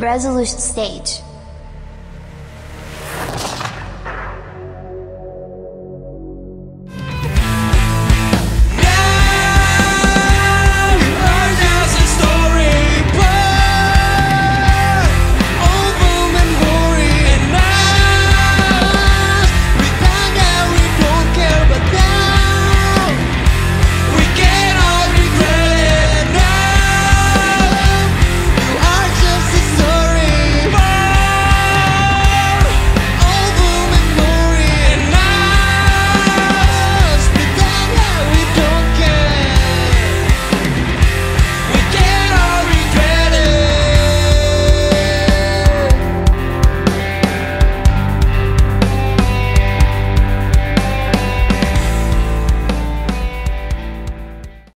Resolution stage.